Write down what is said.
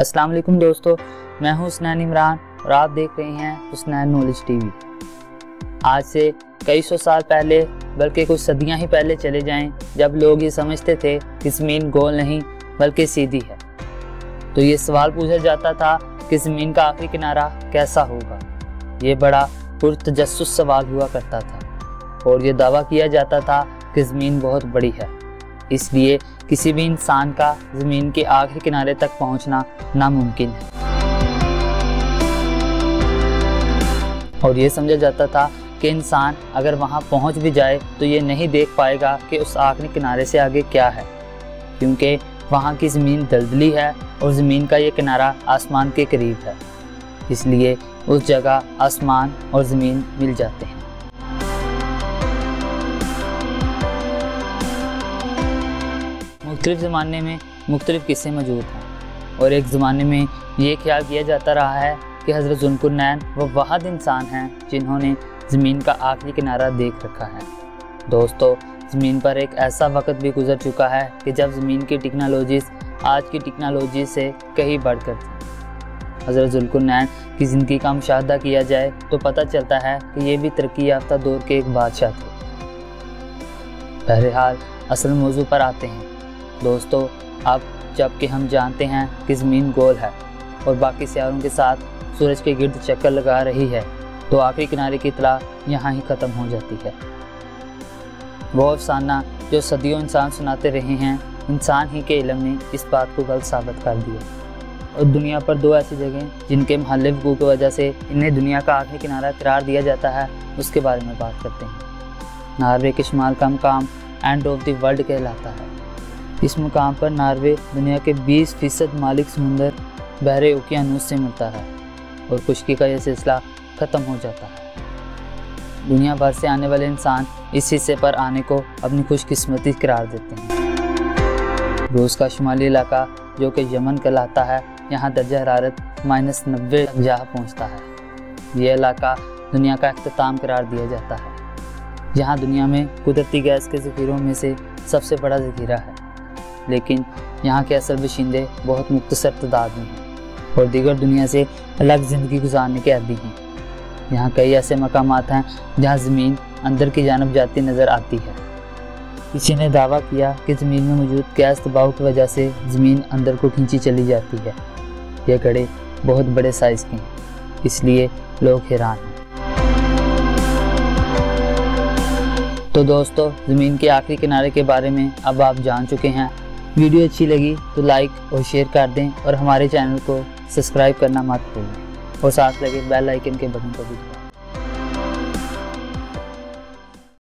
अस्सलाम वालेकुम दोस्तों, मैं हूँ हुसनैन इमरान और आप देख रहे हैं हुसनैन नॉलेज टीवी। आज से कई सौ साल पहले, बल्कि कुछ सदियाँ ही पहले चले जाएँ, जब लोग ये समझते थे कि ज़मीन गोल नहीं, बल्कि सीधी है। तो ये सवाल पूछा जाता था कि ज़मीन का आखिरी किनारा कैसा होगा? ये बड़ा पुरतजस्स सवाल हुआ करता था, और ये दावा किया जाता था कि ज़मीन बहुत बड़ी है। इसलिए किसी भी इंसान का ज़मीन के आखिरी किनारे तक पहुँचना नामुमकिन है। और ये समझा जाता था कि इंसान अगर वहाँ पहुँच भी जाए तो ये नहीं देख पाएगा कि उस आखिरी किनारे से आगे क्या है, क्योंकि वहाँ की ज़मीन दलदली है और ज़मीन का ये किनारा आसमान के करीब है। इसलिए उस जगह आसमान और ज़मीन मिल जाते हैं। मुख्तलिफ़ ज़माने में मुख्तलिफ़ किस्से मौजूद हैं। और एक ज़माने में ये ख्याल किया जाता रहा है कि हज़रत जुनकुरनैन वो वाहद इंसान हैं जिन्होंने ज़मीन का आखिरी किनारा देख रखा है। दोस्तों, ज़मीन पर एक ऐसा वक्त भी गुजर चुका है कि जब ज़मीन की टेक्नोलॉजीज़ आज की टेक्नोलॉजी से कहीं बढ़कर थी। हज़रत जुल्कुरनैन की ज़िंदगी का मुशाह किया जाए तो पता चलता है कि ये भी तरक्की याफ्ता दौर के एक बादशाह थे। बहरहाल, असल मौजू पर आते हैं। दोस्तों, अब जबकि हम जानते हैं कि ज़मीन गोल है और बाकी सियारों के साथ सूरज के गिर्द चक्कर लगा रही है तो आखिरी किनारे की इतला यहाँ ही ख़त्म हो जाती है। वो अफसाना जो सदियों इंसान सुनाते रहे हैं, इंसान ही के इलम ने इस बात को गलत साबित कर दिया। और दुनिया पर दो ऐसी जगह जिनके महल वकू की वजह से इन्हें दुनिया का आखिरी किनारा करार दिया जाता है, उसके बारे में बात करते हैं। नार्वे के शुमाल का मकाम एंड ऑफ़ द वर्ल्ड कहलाता है। इस मुकाम पर नार्वे दुनिया के 20 फ़ीसद मालिक समुंदर बहरे ओकियानूस से मिलता है और खुशकी का यह सिलसिला ख़त्म हो जाता है। दुनिया भर से आने वाले इंसान इस हिस्से पर आने को अपनी खुशकिस्मती करार देते हैं। रूस का शुमाली इलाका, जो कि यमन कहलाता है, यहाँ दर्जा हरारत माइनस नब्बे जहाँ पहुँचता है। यह इलाका दुनिया का अख्ताम करार दिया जाता है यहाँ दुनिया में कुदरती गैस के ज़खीरों में से सबसे बड़ा ज़खीरा है। लेकिन यहाँ के असल बशिंदे बहुत मुख्तर तदाद में हैं और दीगर दुनिया से अलग ज़िंदगी गुजारने के आदि हैं। यहाँ कई ऐसे मकाम हैं जहाँ ज़मीन अंदर की जानब जाती नज़र आती है। किसी ने दावा किया कि ज़मीन में मौजूद गैस दबाव की वजह से ज़मीन अंदर को खींची चली जाती है। ये गड़े बहुत बड़े साइज़ के हैं, इसलिए लोग हैरान हैं। तो दोस्तों, ज़मीन के आखिरी किनारे के बारे में अब आप जान चुके हैं। वीडियो अच्छी लगी तो लाइक और शेयर कर दें और हमारे चैनल को सब्सक्राइब करना मत भूलें। और साथ लगे बेल आइकन के बटन को भी